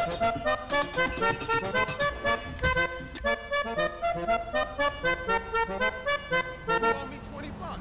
owe me 20 bucks.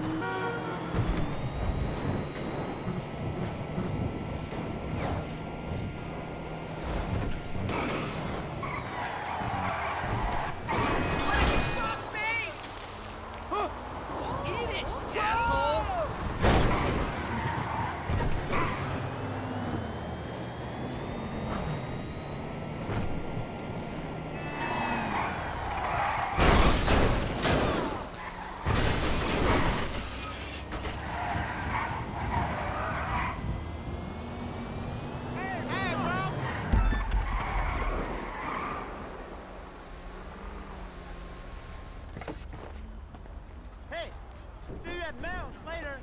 Eat see you at Mel's later.